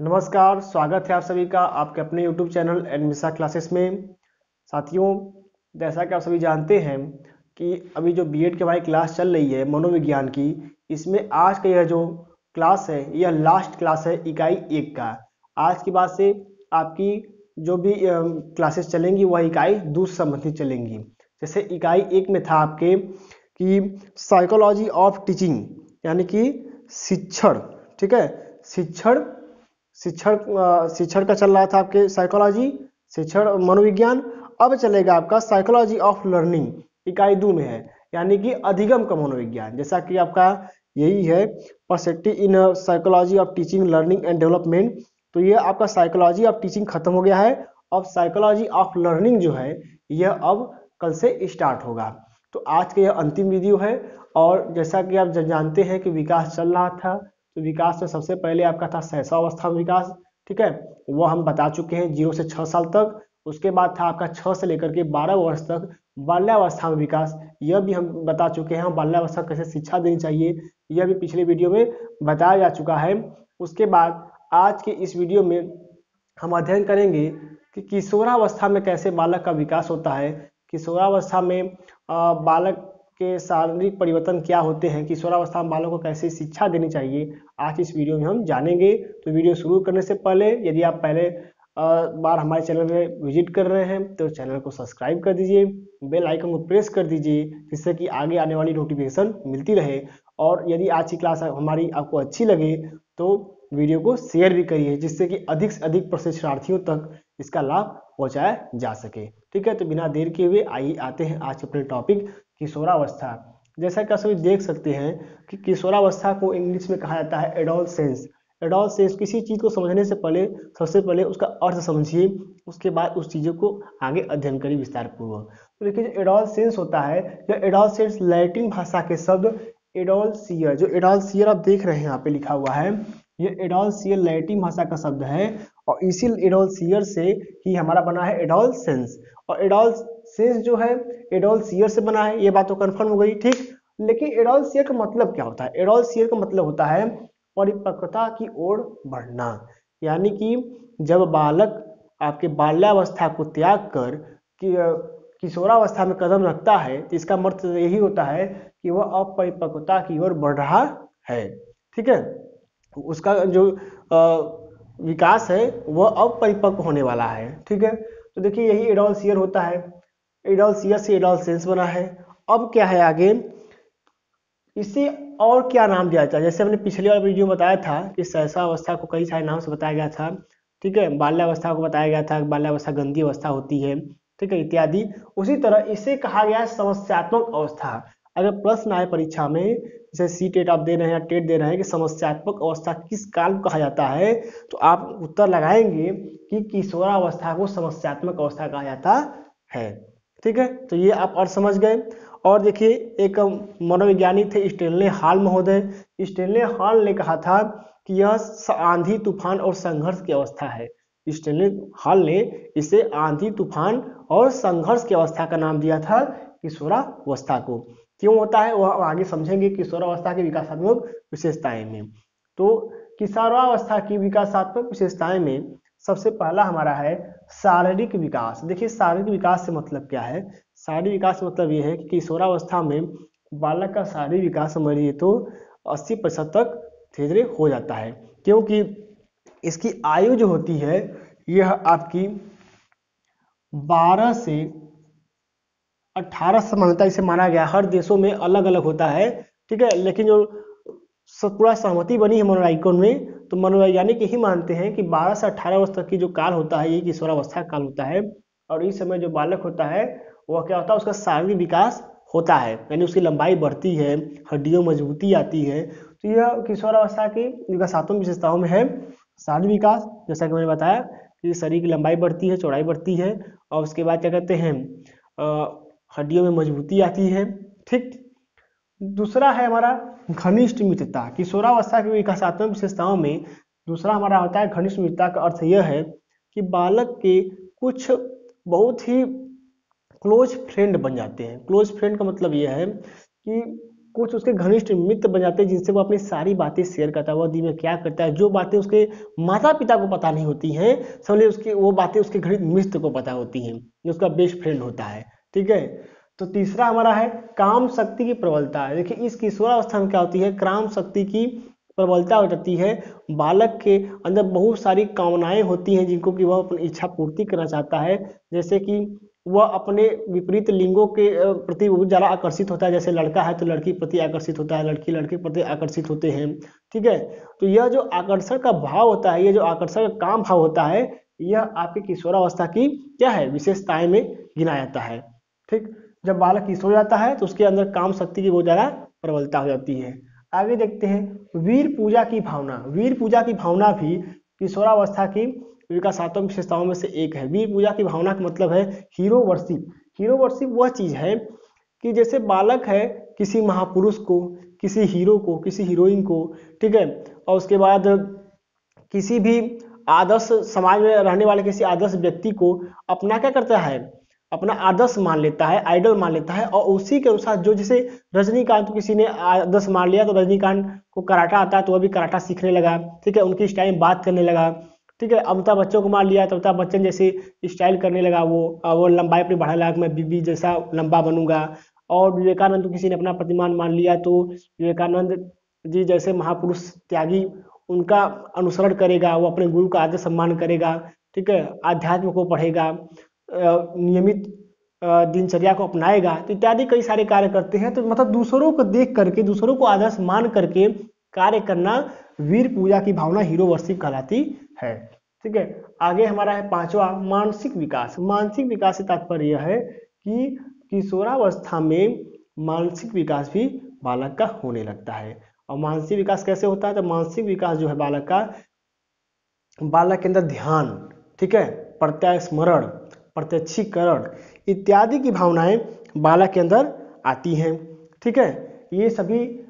नमस्कार, स्वागत है आप सभी का आपके अपने YouTube चैनल एडमिशा क्लासेस में। साथियों, जैसा कि आप सभी जानते हैं कि अभी जो बीएड की हमारी क्लास चल रही है मनोविज्ञान की, इसमें आज का यह जो क्लास है, यह लास्ट क्लास है इकाई एक का। आज की बात से आपकी जो भी क्लासेस चलेंगी, वह इकाई दो संबंधित चलेंगी। जैसे इकाई एक में था आपके कि साइकोलॉजी ऑफ़ टीचिंग यानी कि शिक्षण, ठीक है? शिक्षण शिक्षण शिक्षण का चल रहा था आपके साइकोलॉजी शिक्षण, मनोविज्ञान। अब चलेगा आपका साइकोलॉजी ऑफ़ लर्निंग इकाई दो में है, यानी कि अधिगम का मनोविज्ञान। जैसा कि आपका यही है perceptive in psychology of teaching learning and development तो ये आपका साइकोलॉजी ऑफ़ टीचिंग खत्म हो गया है। अब साइकोलॉजी ऑफ़ लर्निंग जो है यह अब कल से स्टार्ट होगा। तो आज का यह अंतिम वीडियो है और जैसा कि आप जानते हैं कि विकास चल रहा था तो विकास में सबसे पहले आपका था सहसावस्था में विकास, ठीक है? वह हम बता चुके हैं ज़ीरो से छः साल तक। उसके बाद था आपका छः से लेकर के बारह वर्ष तक बाल्यावस्था में विकास। यह भी हम बता चुके हैं, बाल्यावस्था कैसे शिक्षा देनी चाहिए, यह भी पिछले वीडियो में बताया जा चुका है। उसके बाद आज के इस वीडियो में हम अध्ययन करेंगे कि किशोरावस्था में कैसे बालक का विकास होता है, किशोरावस्था में बालक के शारीरिक परिवर्तन क्या होते हैं, किशोरावस्था में बालक को कैसे शिक्षा देनी चाहिए, आज इस वीडियो में हम जानेंगे। तो वीडियो शुरू करने से पहले यदि आप पहले बार हमारे चैनल में विज़िट कर रहे हैं तो चैनल को सब्सक्राइब कर दीजिए, बेल आइकन को प्रेस कर दीजिए, जिससे कि आगे आने वाली नोटिफिकेशन मिलती रहे। और यदि आज की क्लास हमारी आपको अच्छी लगे तो वीडियो को शेयर भी करिए, जिससे कि अधिक से अधिक प्रशिक्षणार्थियों तक इसका लाभ पहुँचाया जा सके। ठीक है तो बिना देर के हुए आइए, आते हैं आज अपने टॉपिक किशोरावस्था। जैसा कि आप सभी देख सकते हैं कि किशोरावस्था को इंग्लिश में कहा जाता है एडोल सेंस एडोल सेंस किसी चीज़ को समझने से पहले, सबसे पहले उसका अर्थ समझिए, उसके बाद उस चीज़ों को आगे अध्ययन करिए विस्तार पूर्वक तो देखिए, जो एडोल सेंस होता है जो एडोल सेंस लैटिन भाषा के शब्द एडोल सियर जो एडोल सियर आप देख रहे हैं, यहाँ पे लिखा हुआ है ये एडोलसियर लैटिन भाषा का शब्द है और इसी एडोलसियर से ही हमारा बना है एडोल सेंस। और एडोल सेंस जो है एडोलसियर से बना है, ये बात तो कंफर्म हो गई, ठीक? लेकिन एडोलसियर का मतलब क्या होता है? एडोलसियर का मतलब होता है परिपक्वता की ओर बढ़ना। यानी कि जब बालक आपके बाल्यावस्था को त्याग कर कि किशोरावस्था में कदम रखता है तो इसका मतलब यही होता है कि वह अपरिपक्वता की ओर बढ़ रहा है, ठीक है? उसका जो विकास है, वह अब परिपक्व होने वाला है, ठीक है? तो देखिए, यही एडोल सीयर होता है। एडोल सीयर से एडोल सेंस बना है। अब क्या है आगे? इसे और क्या नाम दिया जाता है? जैसे हमने पिछले वाले वीडियो में बताया था कि सहसा अवस्था को कई सारे नाम से बताया गया था, ठीक है? बाल्यावस्था को बताया गया था, बाल्यावस्था गंदी अवस्था होती है, ठीक है? इत्यादि। उसी तरह इसे कहा गया समस्यात्मक अवस्था। अगर प्रश्न आए परीक्षा में जैसे सी टेट आप दे रहे हैं या टेट दे रहे हैं कि समस्यात्मक अवस्था किस काल कहा जाता है तो आप उत्तर लगाएँगे कि किशोरावस्था को समस्यात्मक अवस्था कहा जाता है। ठीक है? तो ये आप और समझ गए। और देखिए, एक मनोविज्ञानी थे स्टेनले हॉल महोदय। स्टेनले हॉल ने कहा था कि यह आंधी तूफ़ान और संघर्ष की अवस्था है। स्टेनले हॉल ने इसे आंधी तूफ़ान और संघर्ष की अवस्था का नाम दिया था, किशोरावस्था को। क्यों होता है वह आगे समझेंगे किशोरावस्था की विकासात्मक विशेषताएँ में। तो किशोरावस्था की विकासात्मक विशेषताएँ में सबसे पहला हमारा है शारीरिक विकास। देखिए शारीरिक विकास से मतलब क्या है? शारीरिक विकास मतलब ये है कि किशोरावस्था में बालक का शारीरिक विकास समझिए तो 80 प्रतिशत तक धीरे धीरे हो जाता है। क्योंकि इसकी आयु जो होती है, यह आपकी 12 से अठारह समानता इसे माना गया। हर देशों में अलग अलग होता है, ठीक है? लेकिन जो पूरा सहमति बनी है मनोराइकोन में तो मनोवैज्ञानिक यही मानते हैं कि 12 से 18 वर्ष तक की जो काल होता है, ये किशोरावस्था काल होता है। और इस समय जो बालक होता है, वह क्या होता है? उसका शारीरिक विकास होता है, यानी उसकी लंबाई बढ़ती है, हड्डियों मजबूती आती है। तो यह किशोरावस्था की विकासात्मक विशेषताओं में है। शारीरिक विकास, जैसा कि मैंने बताया कि शरीर की लंबाई बढ़ती है, चौड़ाई बढ़ती है, और उसके बाद क्या कहते हैं हड्डियों में मजबूती आती है, ठीक? दूसरा है हमारा घनिष्ठ मित्रता, किशोरावस्था की विकासात्मक विशेषताओं में दूसरा हमारा होता है घनिष्ठ मित्रता का अर्थ यह है कि बालक के कुछ बहुत ही क्लोज फ्रेंड बन जाते हैं। क्लोज फ्रेंड का मतलब यह है कि कुछ उसके घनिष्ठ मित्र बन जाते हैं जिनसे वो अपनी सारी बातें शेयर करता है वह दिन में क्या करता है, जो बातें उसके माता पिता को पता नहीं होती हैं, समझिए उसकी, वो बातें उसके घनिष्ठ मित्र को पता होती हैं, जो उसका बेस्ट फ्रेंड होता है। ठीक है? तो तीसरा हमारा है, काम शक्ति की प्रबलता। देखिए, इस किशोरावस्था में क्या होती है? काम शक्ति की प्रबलता हो जाती है। बालक के अंदर बहुत सारी कामनाएँ होती हैं जिनको कि वह अपनी इच्छा पूर्ति करना चाहता है। जैसे कि वह अपने विपरीत लिंगों के प्रति बहुत ज़्यादा आकर्षित होता है। जैसे लड़का है तो लड़की प्रति आकर्षित होता है, लड़की, लड़के प्रति आकर्षित होते हैं। ठीक है? तो यह जो आकर्षण का भाव होता है, यह जो आकर्षण का काम भाव होता है, यह आपकी किशोरावस्था की क्या है? विशेषताएँ में गिना जाता है। ठीक? जब बालक किशोर जाता है तो उसके अंदर काम शक्ति की बहुत ज़्यादा प्रबलता हो जाती है। आगे देखते हैं, वीर पूजा की भावना। वीर पूजा की भावना भी किशोरावस्था की विकासात्मक विशेषताओं में से एक है। वीर पूजा की भावना का मतलब है हीरो वर्शिप हीरो वर्शिप वह चीज़ है कि जैसे बालक है किसी महापुरुष को, किसी हीरो को, किसी हीरोइन को, ठीक है? और उसके बाद किसी भी आदर्श समाज में रहने वाले किसी आदर्श व्यक्ति को अपना क्या करता है? अपना आदर्श मान लेता है, आइडल मान लेता है और उसी के अनुसार जो जैसे रजनीकांत किसी ने आदर्श मान लिया तो रजनीकांत को कराटा आता है तो वह भी कराटा सीखने लगा। ठीक है, उनकी स्टाइल बात करने लगा। ठीक है, अमिताभ बच्चन को मान लिया तो अमिताभ बच्चन जैसे स्टाइल करने लगा। वो वो लंबाई अपनी बढ़ा लगा मैं बीबी जैसा लंबा बनूँगा। और विवेकानंद किसी ने अपना प्रतिमान मान लिया तो विवेकानंद जी जैसे महापुरुष त्यागी उनका अनुसरण करेगा, वो अपने गुरु का आदर सम्मान करेगा। ठीक है, आध्यात्म को पढ़ेगा। नियमित दिनचर्या को अपनाएगा तो इत्यादि कई सारे कार्य करते हैं तो मतलब दूसरों को देख करके, दूसरों को आदर्श मान करके कार्य करना वीर पूजा की भावना हीरो वर्षिप कहलाती है। ठीक है? आगे हमारा है पांचवा, मानसिक विकास। मानसिक विकास से तात्पर्य यह है कि किशोरावस्था में मानसिक विकास भी बालक का होने लगता है। और मानसिक विकास कैसे होता है? तो मानसिक विकास जो है बालक का, बालक के अंदर ध्यान, ठीक है? प्रत्याय स्मरण प्रत्यक्षीकरण इत्यादि की भावनाएँ बालक के अंदर आती हैं। ठीक है? ये सभी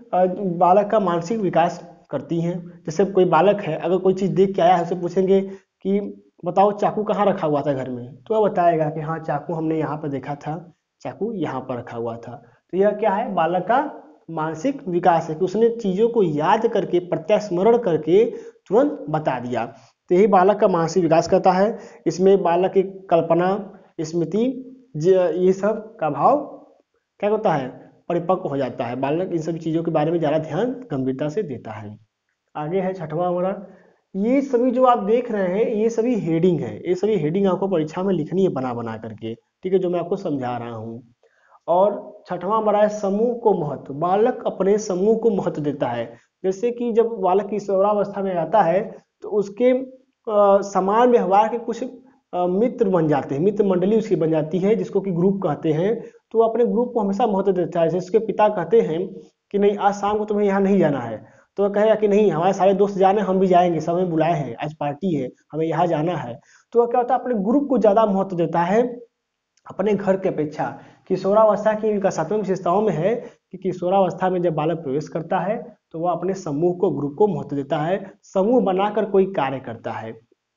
बालक का मानसिक विकास करती हैं। जैसे कोई बालक है, अगर कोई चीज़ देख के आया है, उसे पूछेंगे कि, बताओ, चाकू कहाँ रखा हुआ था घर में? तो वह बताएगा कि हाँ चाकू हमने यहाँ पर देखा था। चाकू यहाँ पर रखा हुआ था। तो यह क्या है? बालक का मानसिक विकास है कि उसने चीज़ों को याद करके, प्रत्यास्मरण करके तुरंत बता दिया। तो यही बालक का मानसिक विकास करता है। इसमें बालक की कल्पना, स्मृति ये सब का भाव क्या होता है? परिपक्व हो जाता है। बालक इन सभी चीज़ों के बारे में ज़्यादा ध्यान गंभीरता से देता है। आगे है छठवां हमारा ये सभी जो आप देख रहे हैं, ये सभी हेडिंग है। ये सभी हेडिंग आपको परीक्षा में लिखनी है बना बना करके। ठीक है, जो मैं आपको समझा रहा हूँ। और छठवां हमारा है, समूह को महत्व। बालक अपने समूह को महत्व देता है। जैसे कि जब बालक की स्वरावस्था में आता है उसके समान व्यवहार के कुछ मित्र बन जाते हैं। मित्र मंडली उसकी बन जाती है, जिसको कि ग्रुप कहते हैं। तो अपने ग्रुप को हमेशा महत्व देता है। जैसे उसके पिता कहते हैं कि नहीं, आज शाम को तुम्हें यहाँ नहीं जाना है। तो वह कहेगा कि नहीं, हमारे सारे दोस्त जाने, हम भी जाएँगे, सब हमें बुलाए हैं, आज पार्टी है, हमें यहाँ जाना है। तो वह क्या होता है, अपने ग्रुप को ज़्यादा महत्व देता है, अपने घर की अपेक्षा। किशोरावस्था की विकासात्मक विशेषताओं में है कि किशोरावस्था में जब बालक प्रवेश करता है तो वह अपने समूह को, ग्रुप को महत्व देता है। समूह बनाकर कोई कार्य करता है,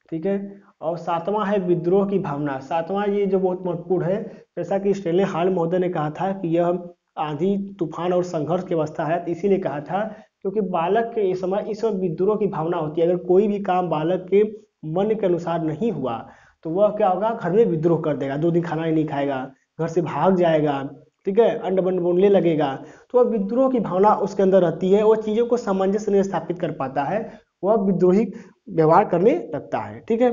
ठीक है? और सातवां है विद्रोह की भावना। सातवां ये जो बहुत महत्वपूर्ण है, जैसा कि स्टेले हाल महोदय ने कहा था कि यह आंधी, तूफ़ान और संघर्ष की अवस्था है तो इसीलिए कहा था क्योंकि बालक के इस समय इस विद्रोह की भावना होती है। अगर कोई भी काम बालक के मन के अनुसार नहीं हुआ तो वह क्या होगा? घर में विद्रोह कर देगा। दो दिन खाना ही नहीं खाएगा, घर से भाग जाएगा। ठीक है, अंड बंड बोलने लगेगा। तो वह विद्रोह की भावना उसके अंदर रहती है वो चीज़ों को सामंजस्य नहीं स्थापित कर पाता है, वह विद्रोही व्यवहार करने लगता है, ठीक है?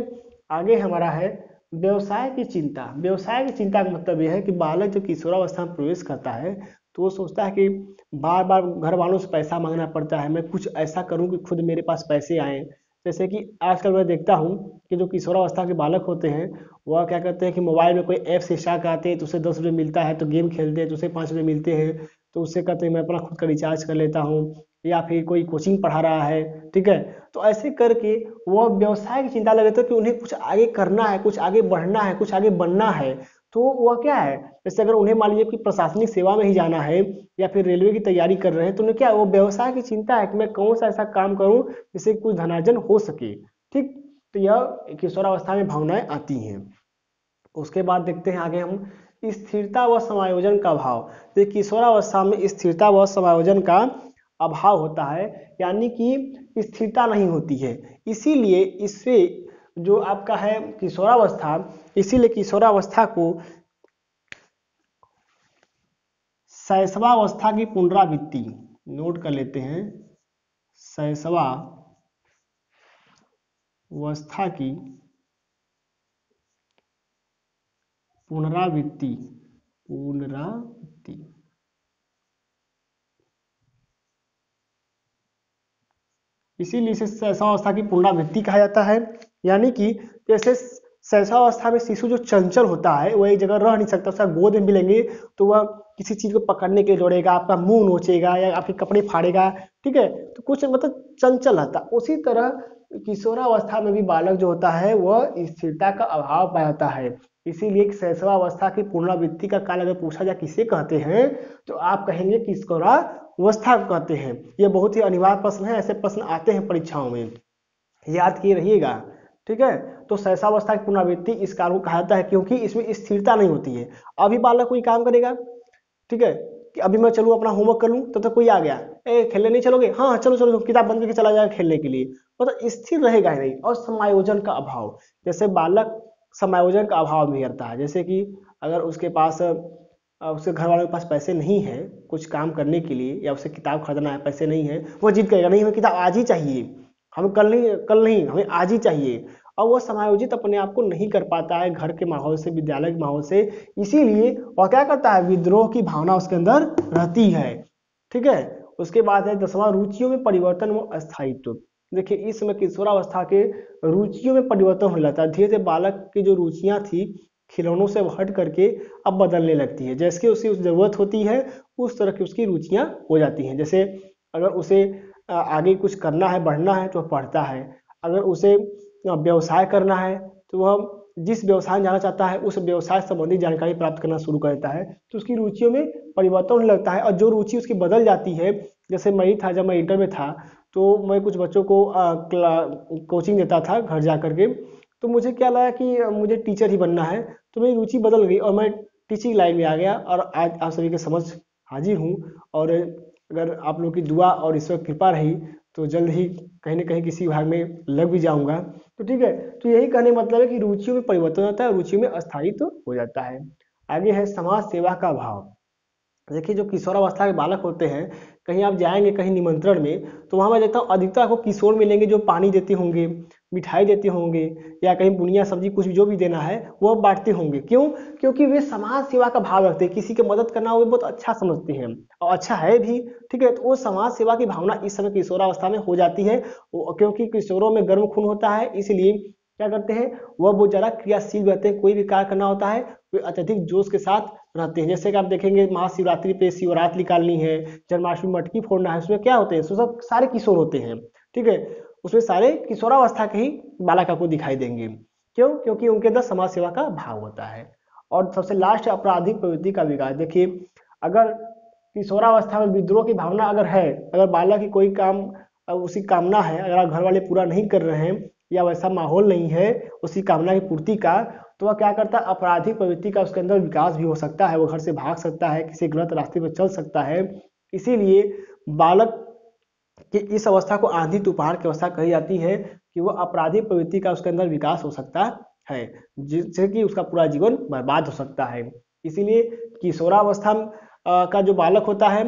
आगे हमारा है व्यवसाय की चिंता। व्यवसाय की चिंता का मतलब यह है कि बालक जब किशोरावस्था में प्रवेश करता है तो वो सोचता है कि बार बार घर वालों से पैसा मांगना पड़ता है, मैं कुछ ऐसा करूँ कि खुद मेरे पास पैसे आए। जैसे कि आजकल मैं देखता हूँ कि जो किशोरावस्था के बालक होते हैं, वह क्या करते हैं कि मोबाइल में कोई ऐप से स्टार्ट आते हैं तो उसे दस रुपये मिलता है तो गेम खेलते हैं तो उसे पाँच रुपये मिलते हैं तो उससे कहते हैं, मैं अपना खुद का रिचार्ज कर लेता हूँ या फिर कोई कोचिंग पढ़ा रहा है, ठीक है? तो ऐसे करके वह व्यवसाय की चिंता लगे तो कि उन्हें कुछ आगे करना है, कुछ आगे बढ़ना है, कुछ आगे बनना है। तो वह क्या है? जैसे अगर उन्हें मान लीजिए कि प्रशासनिक सेवा में ही जाना है या फिर रेलवे की तैयारी कर रहे हैं तो उन्हें क्या वो व्यवसाय की चिंता है कि मैं कौन सा ऐसा काम करूँ जिससे कुछ धनार्जन हो सके। ठीक? तो यह किशोरावस्था में भावनाएँ आती हैं। उसके बाद देखते हैं आगे हम। स्थिरता व समायोजन का अभाव। तो किशोरावस्था में स्थिरता व समायोजन का अभाव होता है, यानी कि स्थिरता नहीं होती है। इसीलिए इससे जो आपका है किशोरावस्था, इसीलिए किशोरावस्था को शैशवावस्था की पुनरावृत्ति नोट कर लेते हैं शैशवा अवस्था की पुनरावृत्ति पुनरावृत्ति। इसीलिए इसे शैशवावस्था की पुनरावृत्ति कहा जाता है। यानी कि जैसे शैशवावस्था में शिशु जो चंचल होता है, वह एक जगह रह नहीं सकता, उसका गोद में मिलेंगे तो वह किसी चीज़ को पकड़ने के लिए दौड़ेगा, आपका मुँह नोचेगा या आपके कपड़े फाड़ेगा, ठीक है? तो कुछ मतलब चंचल रहता। उसी तरह किशोरावस्था में भी बालक जो होता है, वह स्थिरता का अभाव पाया है। इसीलिए शैशवावस्था की पुनरावृत्ति का काल अगर पूछा जाए, किसे कहते हैं तो आप कहेंगे किशोरावस्था कहते हैं। यह बहुत ही अनिवार्य प्रश्न है, ऐसे प्रश्न आते हैं परीक्षाओं में। याद किए रहिएगा, ठीक है? तो शैशवावस्था की पुनरावृत्ति इस काल को कहा जाता है, क्योंकि इसमें स्थिरता नहीं होती है। अभी बालक कोई काम करेगा, ठीक है? कि अभी मैं चलूँ, अपना होमवर्क कर लूँ, तब तो तक तो कोई आ गया। ए, खेलने नहीं चलोगे? हाँ चलो चलो, किताब बंद करके चला जाएगा खेलने के लिए। मतलब तो स्थिर रहेगा ही नहीं, और समायोजन का अभाव। जैसे बालक समायोजन का अभाव भी करता है। जैसे कि अगर उसके पास उसके घर वालों के पास पैसे नहीं है कुछ काम करने के लिए या उसे किताब खरीदना है, पैसे नहीं है, वो जिद करेगा, नहीं, हमें किताब आज ही चाहिए। हमें कल नहीं कल नहीं, हमें आज ही चाहिए। और वो समायोजित अपने आप को नहीं कर पाता है घर के माहौल से, विद्यालय के माहौल से। इसीलिए वह क्या करता है? विद्रोह की भावना उसके अंदर रहती है। ठीक है? उसके बाद है दसवां, रुचियों में परिवर्तन व अस्थायित्व। देखिए, इस समय किशोरावस्था के रुचियों में परिवर्तन होने लगता है। धीरे धीरे बालक की जो रुचियाँ थी, खिलौनों से हट करके अब बदलने लगती है। जैसे उसे उस ज़रूरत होती है, उस तरह की उसकी रुचियाँ हो जाती हैं। जैसे अगर उसे आगे कुछ करना है, बढ़ना है तो पढ़ता है। अगर उसे व्यवसाय करना है तो वह जिस व्यवसाय जाना चाहता है, उस व्यवसाय संबंधी जानकारी प्राप्त करना शुरू करता है। तो उसकी रुचियों में परिवर्तन होने लगता है और जो रुचि उसकी बदल जाती है, जैसे मैं था, जब मैं इंटर में था तो मैं कुछ बच्चों को कोचिंग देता था घर जा करके तो मुझे क्या लगा कि मुझे टीचर ही बनना है। तो मेरी रुचि बदल गई और मैं टीचिंग लाइन में आ गया और आज आप सभी के समझ हाजिर हूँ। और अगर आप लोगों की दुआ और ईश्वर कृपा रही तो जल्द ही कहीं ना कहीं किसी भाग में लग भी जाऊँगा। तो ठीक है तो यही कहने का मतलब है कि रुचियों में परिवर्तन होता है रुचियों में अस्थायित्व तो हो जाता है। आगे है समाज सेवा का भाव देखिए, जो किशोरावस्था के बालक होते हैं, कहीं आप जाएँगे कहीं निमंत्रण में तो वहाँ मैं देखता हूँ अधिकतर आपको किशोर मिलेंगे जो पानी देते होंगे, मिठाई देते होंगे, या कहीं बुनिया सब्ज़ी कुछ जो भी देना है, वो बांटते होंगे। क्यों? क्योंकि वे समाज सेवा का भाव रखते हैं। किसी की मदद करना वो बहुत अच्छा समझते हैं, और अच्छा है भी, ठीक है? तो वो समाज सेवा की भावना इस समय किशोरावस्था में हो जाती है क्योंकि किशोरों में गर्म खून होता है, इसलिए क्या करते हैं? वह बहुत ज़्यादा क्रियाशील रहते हैं। कोई भी कार्य करना होता है, वे अत्यधिक जोश के साथ रहते हैं। जैसे कि आप देखेंगे, महाशिवरात्रि पे शिवरात्रि निकालनी है, जन्माष्टमी मटकी फोड़ना है, उसमें क्या होते हैं? सब सारे किशोर होते हैं, ठीक है? उसमें सारे किशोरावस्था के ही बालक आपको दिखाई देंगे। क्यों? क्योंकि उनके अंदर समाज सेवा का भाव होता है। और सबसे लास्ट आपराधिक प्रवृत्ति का विकास। देखिए, अगर किशोरावस्था में विद्रोह की भावना अगर है, अगर बालक की कोई काम, उसी कामना है, अगर आप घर वाले पूरा नहीं कर रहे हैं या वैसा माहौल नहीं है, उसी कामना की पूर्ति का तो वह क्या करता है अपराधिक प्रवृत्ति का उसके अंदर विकास भी हो सकता है, वो घर से भाग सकता है, किसी गलत रास्ते पर चल सकता है। इसीलिए बालक कि इस अवस्था को आंधी तूफ़ान की अवस्था कही जाती है कि वह आपराधिक प्रवृत्ति का उसके अंदर विकास हो सकता है, जिससे कि उसका पूरा जीवन बर्बाद हो सकता है। इसीलिए किशोरावस्था का जो बालक होता है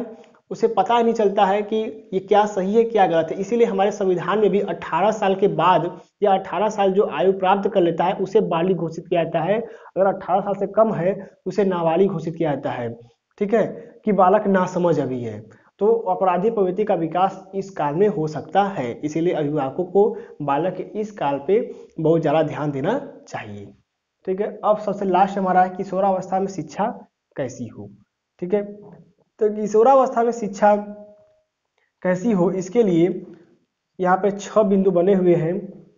उसे पता नहीं चलता है कि ये क्या सही है, क्या गलत है। इसीलिए हमारे संविधान में भी 18 साल के बाद या 18 साल जो आयु प्राप्त कर लेता है, उसे बालिग घोषित किया जाता है। अगर 18 साल से कम है, उसे नाबालिग घोषित किया जाता है। ठीक है? कि बालक ना समझ अभी है। तो अपराधी प्रवृत्ति का विकास इस काल में हो सकता है। इसीलिए अभिभावकों को बालक के इस काल पे बहुत ज़्यादा ध्यान देना चाहिए। ठीक है? अब सबसे लास्ट हमारा है कि किशोरावस्था में शिक्षा कैसी हो? ठीक है? तो किशोरावस्था में शिक्षा कैसी हो, इसके लिए यहाँ पे छह बिंदु बने हुए हैं,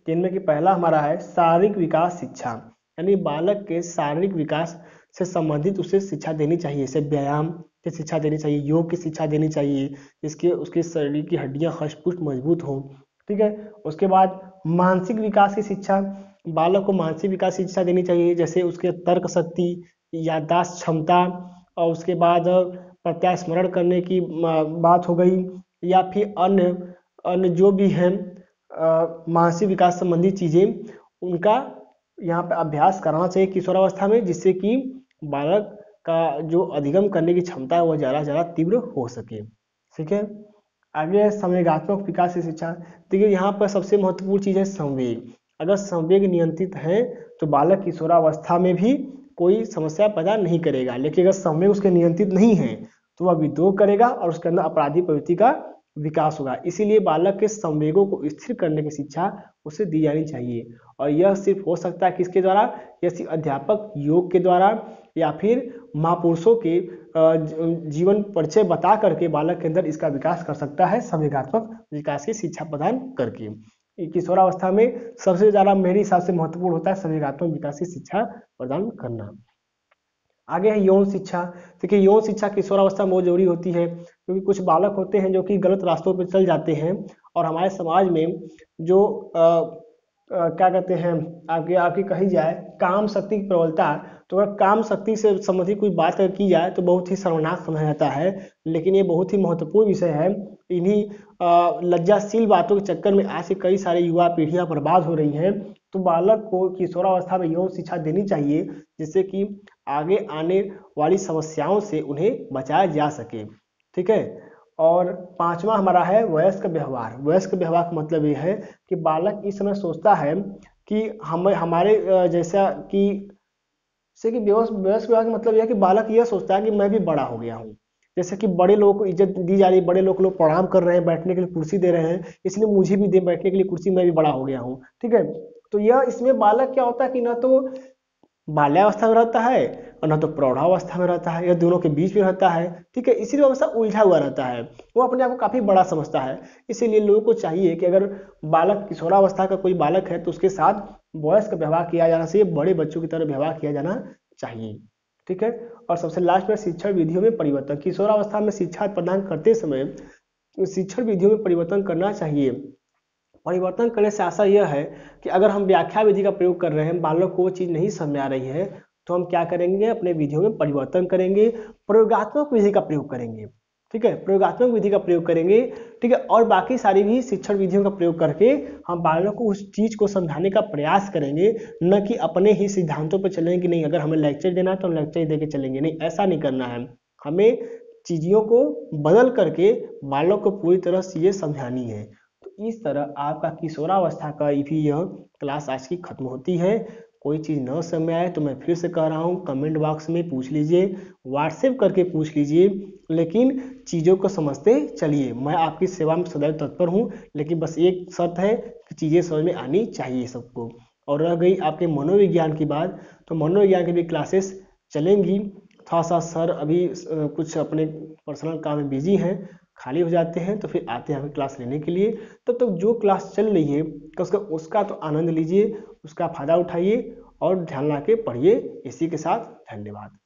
जिनमें कि पहला हमारा है शारीरिक विकास शिक्षा। यानी बालक के शारीरिक विकास से संबंधित उसे शिक्षा देनी चाहिए, जैसे व्यायाम की शिक्षा देनी चाहिए, योग की शिक्षा देनी चाहिए, जिसके, उसके शरीर की हड्डियाँ हष्ट मज़बूत हों, ठीक है? उसके बाद मानसिक विकास की शिक्षा, बालक को मानसिक विकास की शिक्षा देनी चाहिए, जैसे उसके तर्क शक्ति याददाश्त क्षमता, और उसके बाद प्रत्यास्मरण करने की बात हो गई या फिर अन्य अन्य जो भी हैं मानसिक विकास संबंधी चीज़ें, उनका यहाँ पे अभ्यास कराना चाहिए किशोरावस्था में, जिससे कि बालक का जो अधिगम करने की क्षमता है वह ज़्यादा ज़्यादा तीव्र हो सके। ठीक है? आगे संवेगात्मक विकास की शिक्षा। देखिए, यहाँ पर सबसे महत्वपूर्ण चीज़ है संवेग। अगर संवेग नियंत्रित है तो बालक किशोरावस्था में भी कोई समस्या पैदा नहीं करेगा, लेकिन अगर संवेग उसके नियंत्रित नहीं है तो वह विद्रोह करेगा और उसके अंदर अपराधी प्रवृत्ति का विकास होगा। इसीलिए बालक के संवेगों को स्थिर करने की शिक्षा उसे दी जानी चाहिए। और यह सिर्फ़ हो सकता है किसके द्वारा? यह सिर्फ़ अध्यापक योग के द्वारा? या फिर महापुरुषों के जीवन परिचय बता करके बालक के अंदर इसका विकास कर सकता है, संवेगात्मक विकास की शिक्षा प्रदान करके। किशोरावस्था में सबसे ज़्यादा मेरे हिसाब से महत्वपूर्ण होता है संवेगात्मक विकास की शिक्षा प्रदान करना। आगे है यौन शिक्षा। देखिए यौन शिक्षा किशोरावस्था में बहुत ज़रूरी होती है क्योंकि कुछ बालक होते हैं जो कि गलत रास्तों पर चल जाते हैं और हमारे समाज में जो आ, आ, क्या कहते हैं आपके आपकी कही जाए काम शक्ति की प्रबलता तो अगर काम शक्ति से संबंधित कोई बात की जाए तो बहुत ही सर्वनाश समझा जाता है। लेकिन ये बहुत ही महत्वपूर्ण विषय है। इन्हीं लज्जाशील बातों के चक्कर में आज से कई सारे युवा पीढ़ियाँ बर्बाद हो रही हैं। तो बालक को किशोरावस्था में यौन शिक्षा देनी चाहिए, जिससे कि आगे आने वाली समस्याओं से उन्हें बचाया जा सके। ठीक है? और पांचवा हमारा है वयस्क व्यवहार। वयस्क व्यवहार का मतलब ये है कि बालक इस समय सोचता है कि हम, हमारे जैसा कि, जैसे कि वयस्क व्यवहार का मतलब यह है कि बालक यह सोचता है कि मैं भी बड़ा हो गया हूँ। जैसे कि बड़े लोगों को इज़्ज़त दी जा रही है, बड़े लोग लोग प्रणाम कर रहे हैं, बैठने के लिए कुर्सी दे रहे हैं, इसलिए मुझे भी दे, बैठने के लिए कुर्सी मैं भी बड़ा हो गया हूँ, ठीक है? तो यह इसमें बालक क्या होता है कि ना तो बाल्यावस्था में रहता है और ना तो प्रौढ़ावस्था में रहता है या दोनों के बीच में रहता है, ठीक है? इसीलिए अवस्था उलझा हुआ रहता है, वो अपने आप को काफ़ी बड़ा समझता है, इसीलिए लोगों को चाहिए कि अगर बालक किशोरावस्था का कोई बालक है तो उसके साथ बॉयस का व्यवहार किया जाना चाहिए, बड़े बच्चों की तरह व्यवहार किया जाना चाहिए, ठीक है? और सबसे लास्ट में शिक्षण विधियों में परिवर्तन। किशोरावस्था में शिक्षा प्रदान करते समय शिक्षण विधियों में परिवर्तन करना चाहिए। परिवर्तन करने से आशा यह है कि अगर हम व्याख्या विधि का प्रयोग कर रहे हैं, बालक को वो चीज़ नहीं समझ आ रही है तो हम क्या करेंगे? अपने विधियों में परिवर्तन करेंगे, प्रयोगात्मक विधि का प्रयोग करेंगे। ठीक है? प्रयोगात्मक विधि का प्रयोग करेंगे, ठीक है? और बाकी सारी भी शिक्षण विधियों का प्रयोग करके हम बालक को उस चीज़ को समझाने का प्रयास करेंगे, न कि अपने ही सिद्धांतों पर चलेंगे कि नहीं, अगर हमें लेक्चर देना है तो हम लेक्चर दे के चलेंगे। नहीं, ऐसा नहीं करना है। हमें चीज़ों को बदल करके बालक को पूरी तरह से ये समझानी है। तो इस तरह आपका किशोरावस्था का भी यह क्लास आज की खत्म होती है। कोई चीज़ न समझ आए तो मैं फिर से कह रहा हूँ कमेंट बॉक्स में पूछ लीजिए व्हाट्सएप करके पूछ लीजिए, लेकिन चीज़ों को समझते चलिए। मैं आपकी सेवा में सदैव तत्पर हूँ, लेकिन बस एक शर्त है कि चीज़ें समझ में आनी चाहिए सबको। और रह गई आपके मनोविज्ञान की बात तो मनोविज्ञान की भी क्लासेस चलेंगी। थोड़ा सा सर अभी कुछ अपने पर्सनल काम में बिज़ी हैं, खाली हो जाते हैं तो फिर आते हैं हमें क्लास लेने के लिए। तब तो तक तो जो क्लास चल रही है तो उसका उसका तो आनंद लीजिए उसका फ़ायदा उठाइए और ध्यान ला के पढ़िए। इसी के साथ धन्यवाद।